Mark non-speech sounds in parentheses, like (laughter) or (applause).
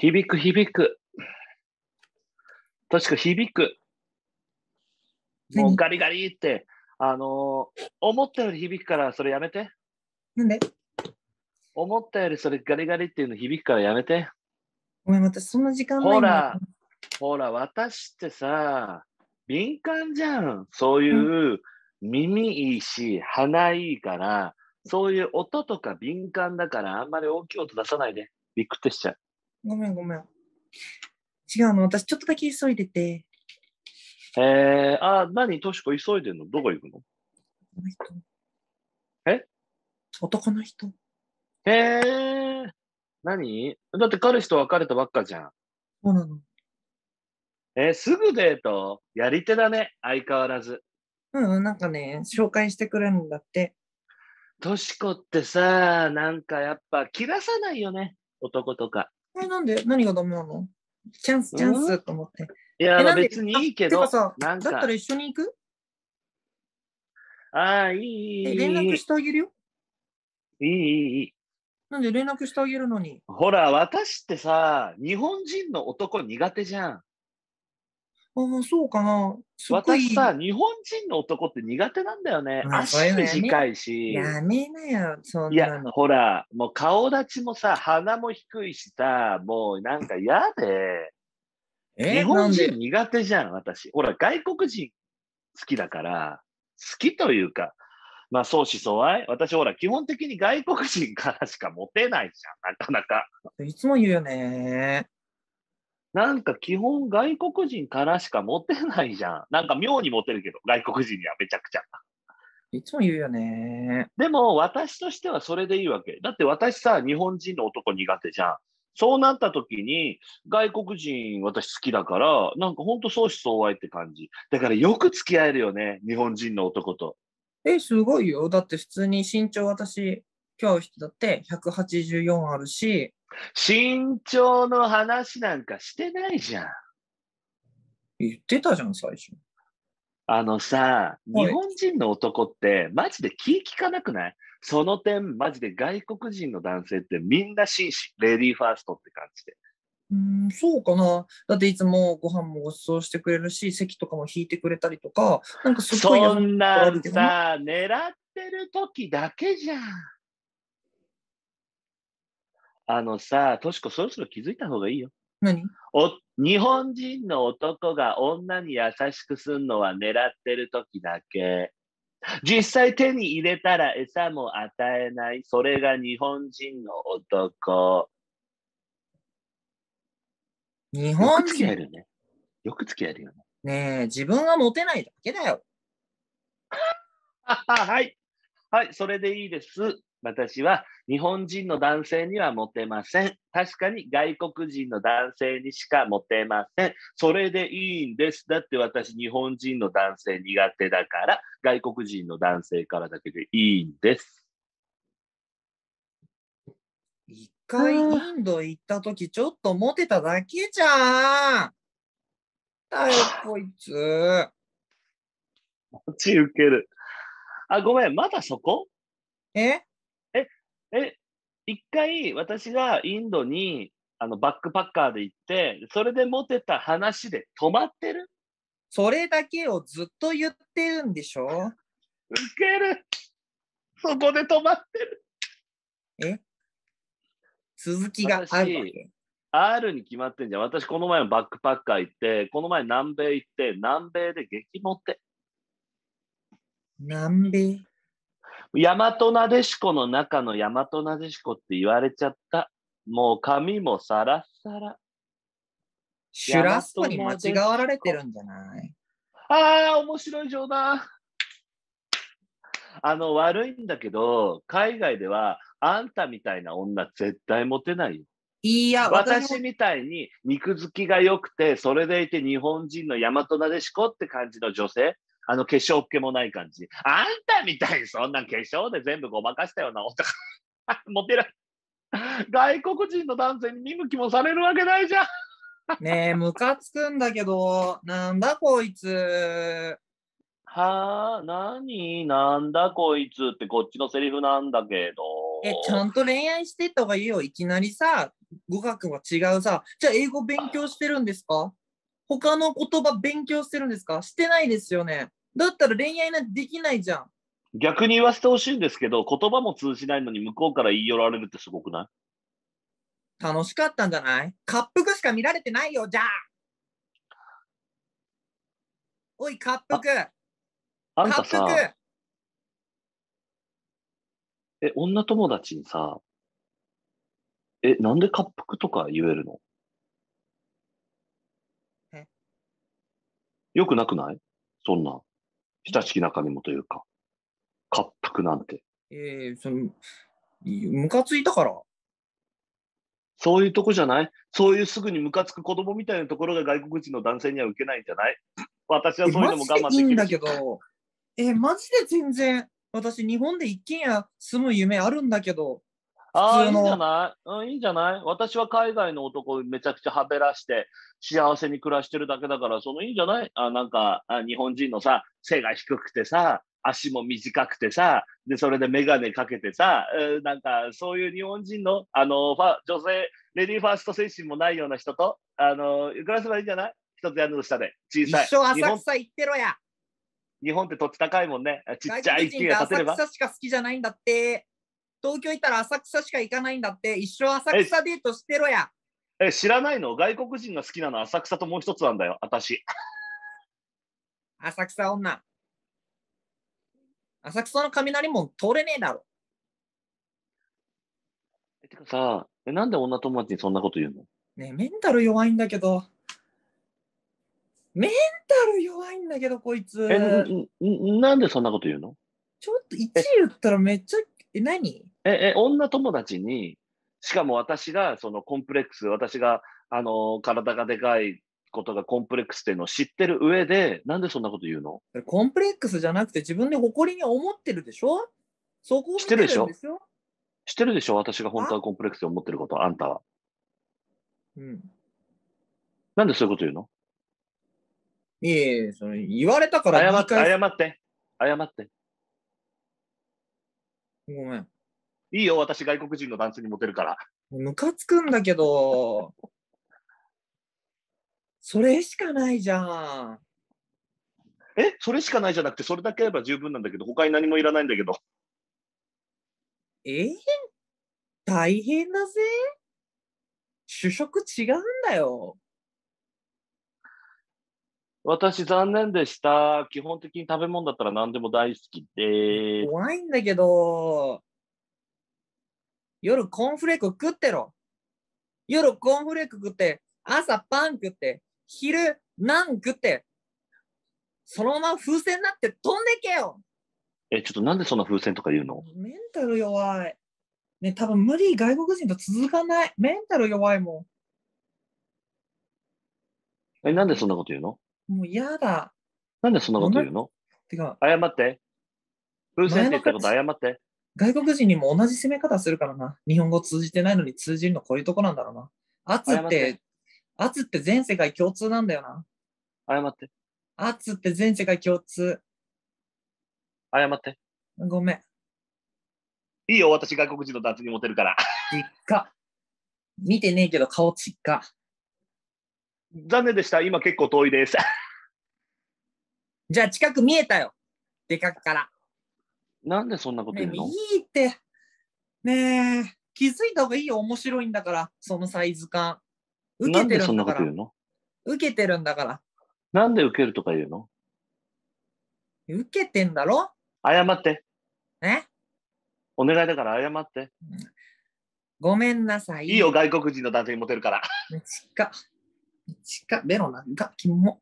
響く響く。確か響く。もう何ガリガリって、あのー思ったより響くからそれやめて。なんで？思ったよりそれガリガリっていうの響くからやめて。ごめん、私そんな時間ないほら、ほら、私ってさ、敏感じゃん。そういう耳いいし、鼻いいから、そういう音とか敏感だから、あんまり大きい音出さないで。びっくりしちゃう。ごめん、ごめん。違うの、私ちょっとだけ急いでて。えー、あ、何？としこ急いでんの？どこ行くの？この人え？男の人へえ、何？だって彼氏と別れたばっかじゃん。そうなの。えーすぐデート？やり手だね、相変わらず。うんうん、なんかね、紹介してくれるんだって。としこってさ、なんかやっぱ切らさないよね、男とか。え、なんで？何がダメなの？チャンス、チャンスと思って。いや、別にいいけどあてか、だったら一緒に行く？ああ、いい、いい、え、いい連絡してあげるよ？いい、いい、いい。なんで連絡してあげるのに？ほら、私ってさ、日本人の男苦手じゃん。ああ、そうかな。すっごい私さ、日本人の男って苦手なんだよね。あそういう足のやめ短いし。やめなよ、そんいやほら、もう顔立ちもさ、鼻も低いしさ、もうなんか嫌で、日え、な本んで人苦手じゃん、私。ほら、外国人好きだから、好きというか、まあ、相思相愛私、ほら、基本的に外国人からしかモテないじゃん、なかなか。いつも言うよね。なんか基本外国人からしかモテないじゃん。(laughs) なんか妙にモテるけど、外国人にはめちゃくちゃ。いつも言うよね。でも、私としてはそれでいいわけ。だって私さ、日本人の男苦手じゃん。そうなった時に、外国人私好きだから、なんかほんと相思相愛って感じ。だからよく付き合えるよね、日本人の男と。え、すごいよ。だって普通に身長私、今日人だって184あるし、身長の話なんかしてないじゃん。言ってたじゃん、最初。あのさ、はい日本人の男ってマジで気利かなくない？その点、マジで外国人の男性ってみんな紳士、レディーファーストって感じで。うーん、そうかな。だっていつもご飯もご馳走してくれるし、席とかも引いてくれたりとか、なんかそいんなんさ、狙ってる時だけじゃん。あのさ、としこそろそろ気づいた方がいいよ。何？お日本人の男が女に優しくすんのは狙ってる時だけ。実際手に入れたら餌も与えない。それが日本人の男。よ日本く付き合え人るね。よく付き合えるよね。ねえ、自分はモテないだけだよ。あ (laughs) はい。はい、それでいいです。私は日本人の男性にはモテません。確かに外国人の男性にしかモテません。それでいいんです。だって私日本人の男性苦手だから外国人の男性からだけでいいんです。一回インド行った時ちょっとモテただけじゃん。だよ、こいつ。マジウケる。あ、ごめん、まだそこ？え？え、一回私がインドにあのバックパッカーで行って、それでモテた話で止まってる？それだけをずっと言ってるんでしょ？ウケる。そこで止まってる。え？続きがあるわけ？R に決まってんじゃん。私、この前もバックパッカー行って、この前南米行って、南米で激モテ。南米？大和なでしこの中の大和なでしこって言われちゃった。もう髪もサラッサラ。シュラスコに間違わられてるんじゃない？ああ、面白い冗談。あの、悪いんだけど、海外では、あんたみたいな女絶対モテないよ。いや、私みたいに肉付きが良くて、それでいて日本人の大和なでしこって感じの女性、あの化粧っ気もない感じ。あんたみたいにそんな化粧で全部ごまかしたような男、(laughs) モテない。外国人の男性に見向きもされるわけないじゃん。ねえ、ムカつくんだけど、なんだこいつ。はあ、なになんだこいつってこっちのセリフなんだけど。え、ちゃんと恋愛してった方がいいよ。いきなりさ、語学は違うさ。じゃあ、英語勉強してるんですか？他の言葉勉強してるんですか？してないですよね。だったら恋愛なんてできないじゃん。逆に言わせてほしいんですけど、言葉も通じないのに向こうから言い寄られるってすごくない？楽しかったんじゃない？滑腹しか見られてないよ、じゃあ。おい、滑腹。滑あんたさ、腹。え、女友達にさ、え、なんで滑腹とか言えるの？え？よくなくない？そんな、親しき中にもというか、滑腹なんて。えー、その、ムカついたから？そういうとこじゃない？そういうすぐにムカつく子供みたいなところが外国人の男性には受けないんじゃない？(laughs) 私はえそういうのも我慢マできるいいんだけど、え、マジで全然、私、日本で一軒家住む夢あるんだけど、ああ、いいんじゃない？うん、いいんじゃない？私は海外の男めちゃくちゃはべらして幸せに暮らしてるだけだから、そのいいんじゃない？あなんかあ、日本人のさ、背が低くてさ、足も短くてさ、で、それでメガネかけてさ、えーなんか、そういう日本人の、あの、ファ女性、レディーファースト精神もないような人と、あの、暮らせばいいんじゃない？一つ屋根の下で、小一さい。日本生浅草行ってろや。日本って土地高いもんね。ちっちゃい一軒外国人って家建てれば。浅草しか好きじゃないんだって。東京行ったら浅草しか行かないんだって。一生浅草デートしてろや。え、知らないの？外国人が好きなのは浅草ともう一つなんだよ、私。浅草女。浅草の雷門通れねえだろ。えてかさ、え、なんで女友達にそんなこと言うの？ねえメンタル弱いんだけど。メンタル弱いんだけど、こいつ。え、なんでそんなこと言うの？ちょっと1言ったらめっちゃ、え、何？え、え、女友達に、しかも私がそのコンプレックス、私が、あの、体がでかいことがコンプレックスっていうのを知ってる上で、なんでそんなこと言うの？コンプレックスじゃなくて自分で誇りに思ってるでしょ？そこを見知ってるでしょ？知ってるでしょ？私が本当はコンプレックスで思ってること、あんたは。うん。なんでそういうこと言うの？いえいえ、その言われたから謝って、謝って、謝って。ごめん。いいよ、私外国人の男性にモテるから。ムカつくんだけど、それしかないじゃん。え、それしかないじゃなくて、それだけあれば十分なんだけど、他に何もいらないんだけど。え？ー大変だぜ。主食違うんだよ。私残念でした。基本的に食べ物だったら何でも大好きで怖いんだけど、夜コーンフレーク食ってろ。夜コーンフレーク食って、朝パン食って、昼ナン食って、そのまま風船になって飛んでけよえ、ちょっとなんでそんな風船とか言うの？メンタル弱い。ね、多分無理、外国人と続かない。メンタル弱いもえ、なんでそんなこと言うの？ん。もう嫌だ。なんでそんなこと言うの？てか、謝って。風船って言ったこと謝って。外国人にも同じ攻め方するからな。日本語通じてないのに通じるのこういうとこなんだろうな。圧っ謝ってて、圧って全世界共通なんだよな。謝って。圧って全世界共通。謝って。ごめん。いいよ、私外国人の男性にモテるから。実家。見てねえけど顔ちっか。残念でした。今結構遠いです。じゃあ近く見えたよ。でかくから。なんでそんなことねえ、言うの？いいって。ねえ、気づいた方がいいよ。面白いんだから、そのサイズ感。受けてなんでそんるんだからなこと言う。の？受けてるんだから。なんで受けるとか言うの？受けてんだろ？謝って。ねお願いだから謝って。ごめんなさい。いいよ、外国人の男性にモテるから。近っ。近っ。ベロなんか、キモ。